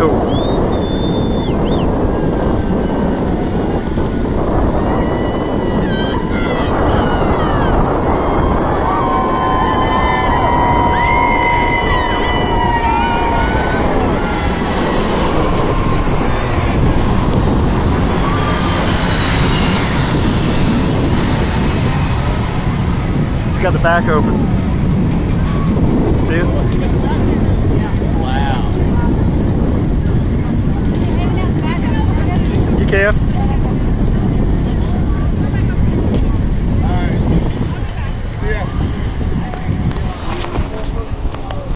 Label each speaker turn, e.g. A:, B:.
A: cool. got the back open. care.